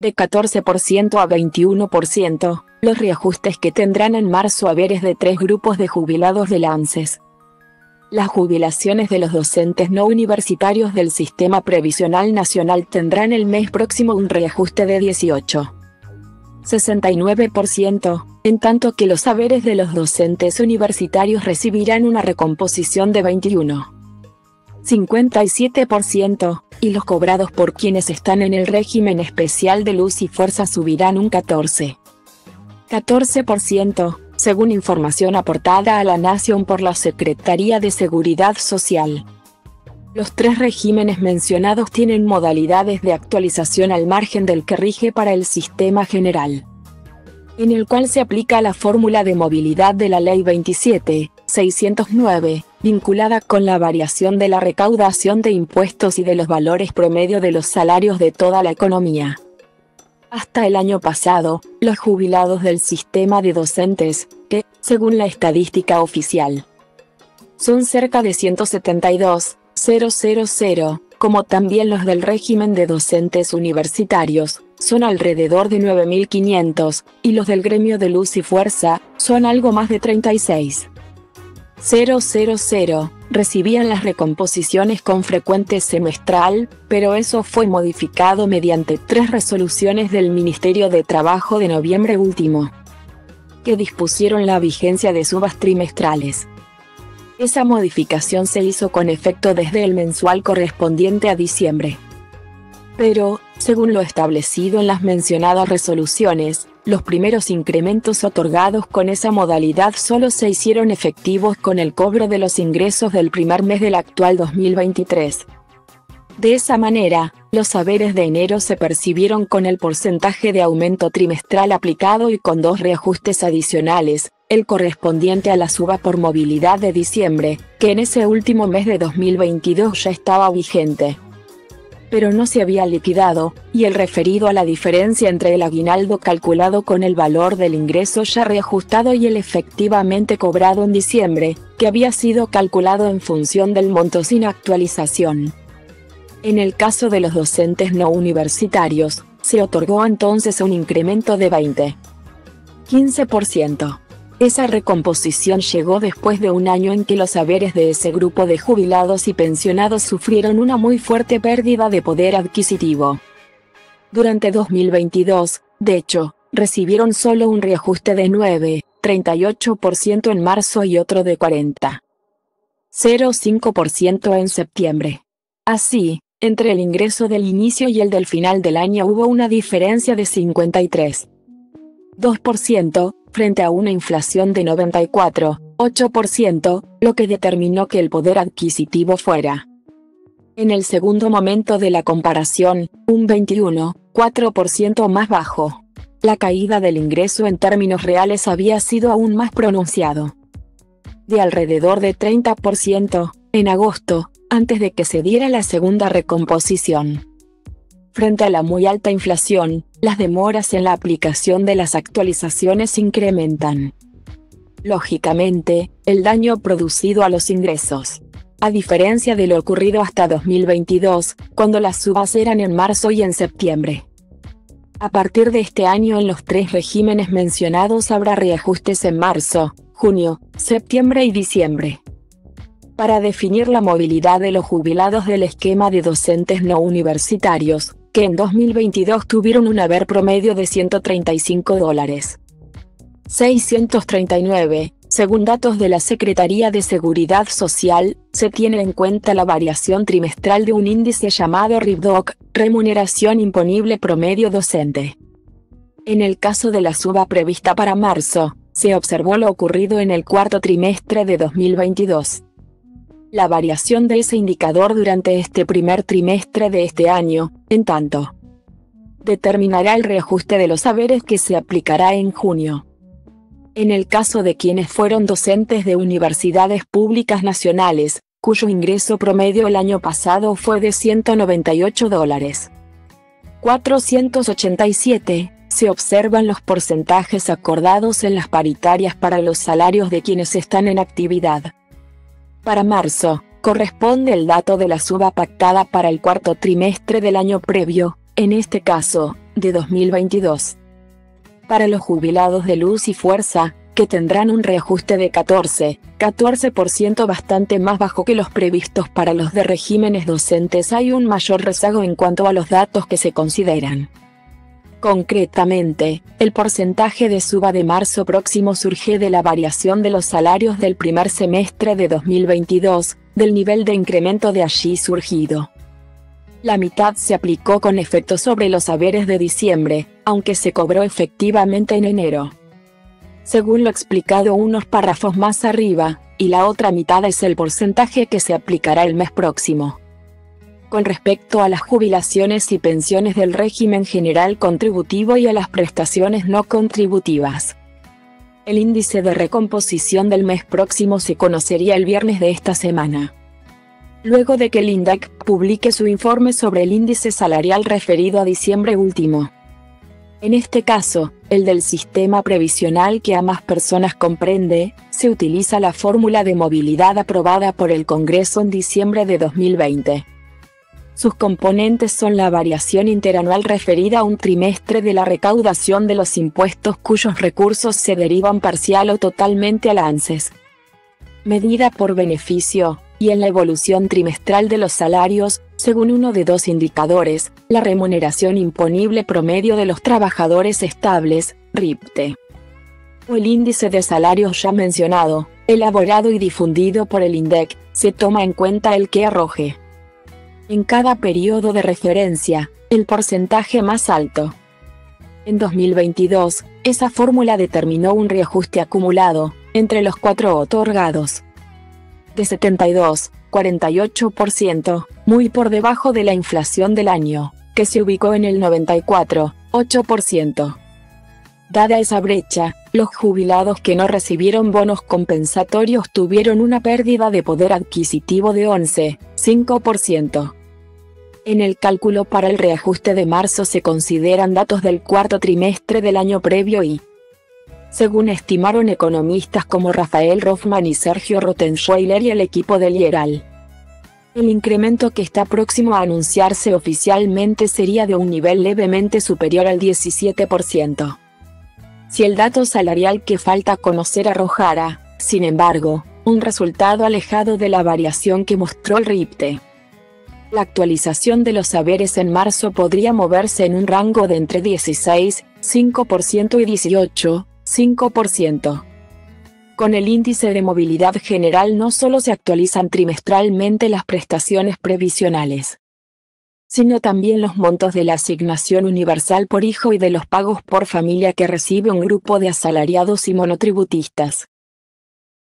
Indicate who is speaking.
Speaker 1: de 14% a 21%, los reajustes que tendrán en marzo haberes de tres grupos de jubilados de ANSES. Las jubilaciones de los docentes no universitarios del Sistema Previsional Nacional tendrán el mes próximo un reajuste de 18. 69%, en tanto que los saberes de los docentes universitarios recibirán una recomposición de 21. 57%, y los cobrados por quienes están en el régimen especial de luz y fuerza subirán un 14. 14%, según información aportada a la Nación por la Secretaría de Seguridad Social. Los tres regímenes mencionados tienen modalidades de actualización al margen del que rige para el sistema general, en el cual se aplica la fórmula de movilidad de la Ley 27, 609, vinculada con la variación de la recaudación de impuestos y de los valores promedio de los salarios de toda la economía. Hasta el año pasado, los jubilados del sistema de docentes, que, según la estadística oficial, son cerca de 172.000, como también los del régimen de docentes universitarios, son alrededor de 9.500, y los del gremio de luz y fuerza, son algo más de 36. 000 recibían las recomposiciones con frecuente semestral, pero eso fue modificado mediante tres resoluciones del Ministerio de Trabajo de noviembre último, que dispusieron la vigencia de subas trimestrales. Esa modificación se hizo con efecto desde el mensual correspondiente a diciembre. Pero, según lo establecido en las mencionadas resoluciones, los primeros incrementos otorgados con esa modalidad solo se hicieron efectivos con el cobro de los ingresos del primer mes del actual 2023. De esa manera, los saberes de enero se percibieron con el porcentaje de aumento trimestral aplicado y con dos reajustes adicionales, el correspondiente a la suba por movilidad de diciembre, que en ese último mes de 2022 ya estaba vigente pero no se había liquidado, y el referido a la diferencia entre el aguinaldo calculado con el valor del ingreso ya reajustado y el efectivamente cobrado en diciembre, que había sido calculado en función del monto sin actualización. En el caso de los docentes no universitarios, se otorgó entonces un incremento de 20. 15%. Esa recomposición llegó después de un año en que los haberes de ese grupo de jubilados y pensionados sufrieron una muy fuerte pérdida de poder adquisitivo. Durante 2022, de hecho, recibieron solo un reajuste de 9, 38% en marzo y otro de 40. 0,5% en septiembre. Así, entre el ingreso del inicio y el del final del año hubo una diferencia de 53. 2%, frente a una inflación de 94,8%, lo que determinó que el poder adquisitivo fuera. En el segundo momento de la comparación, un 21,4% más bajo. La caída del ingreso en términos reales había sido aún más pronunciado. De alrededor de 30%, en agosto, antes de que se diera la segunda recomposición. Frente a la muy alta inflación, las demoras en la aplicación de las actualizaciones incrementan. Lógicamente, el daño producido a los ingresos. A diferencia de lo ocurrido hasta 2022, cuando las subas eran en marzo y en septiembre. A partir de este año en los tres regímenes mencionados habrá reajustes en marzo, junio, septiembre y diciembre. Para definir la movilidad de los jubilados del esquema de docentes no universitarios, que en 2022 tuvieron un haber promedio de 135 dólares. 639, según datos de la Secretaría de Seguridad Social, se tiene en cuenta la variación trimestral de un índice llamado RIBDOC, remuneración imponible promedio docente. En el caso de la suba prevista para marzo, se observó lo ocurrido en el cuarto trimestre de 2022. La variación de ese indicador durante este primer trimestre de este año, en tanto, determinará el reajuste de los saberes que se aplicará en junio. En el caso de quienes fueron docentes de universidades públicas nacionales, cuyo ingreso promedio el año pasado fue de 198 dólares. 487, se observan los porcentajes acordados en las paritarias para los salarios de quienes están en actividad. Para marzo, corresponde el dato de la suba pactada para el cuarto trimestre del año previo, en este caso, de 2022. Para los jubilados de luz y fuerza, que tendrán un reajuste de 14, 14% bastante más bajo que los previstos para los de regímenes docentes, hay un mayor rezago en cuanto a los datos que se consideran. Concretamente, el porcentaje de suba de marzo próximo surge de la variación de los salarios del primer semestre de 2022, del nivel de incremento de allí surgido. La mitad se aplicó con efecto sobre los haberes de diciembre, aunque se cobró efectivamente en enero. Según lo explicado unos párrafos más arriba, y la otra mitad es el porcentaje que se aplicará el mes próximo con respecto a las jubilaciones y pensiones del régimen general contributivo y a las prestaciones no contributivas. El índice de recomposición del mes próximo se conocería el viernes de esta semana. Luego de que el INDEC publique su informe sobre el índice salarial referido a diciembre último. En este caso, el del sistema previsional que a más personas comprende, se utiliza la fórmula de movilidad aprobada por el Congreso en diciembre de 2020. Sus componentes son la variación interanual referida a un trimestre de la recaudación de los impuestos cuyos recursos se derivan parcial o totalmente al ANSES. Medida por beneficio, y en la evolución trimestral de los salarios, según uno de dos indicadores, la remuneración imponible promedio de los trabajadores estables, RIPTE. O el índice de salarios ya mencionado, elaborado y difundido por el INDEC, se toma en cuenta el que arroje en cada periodo de referencia, el porcentaje más alto. En 2022, esa fórmula determinó un reajuste acumulado, entre los cuatro otorgados. De 72, 48%, muy por debajo de la inflación del año, que se ubicó en el 94, 8%. Dada esa brecha, los jubilados que no recibieron bonos compensatorios tuvieron una pérdida de poder adquisitivo de 11, 5%. En el cálculo para el reajuste de marzo se consideran datos del cuarto trimestre del año previo y, según estimaron economistas como Rafael Rothman y Sergio Rottenschweiler y el equipo del IERAL. El incremento que está próximo a anunciarse oficialmente sería de un nivel levemente superior al 17%. Si el dato salarial que falta conocer arrojara, sin embargo, un resultado alejado de la variación que mostró el RIPTE, la actualización de los saberes en marzo podría moverse en un rango de entre 16, 5% y 18, 5%. Con el índice de movilidad general no solo se actualizan trimestralmente las prestaciones previsionales, sino también los montos de la asignación universal por hijo y de los pagos por familia que recibe un grupo de asalariados y monotributistas.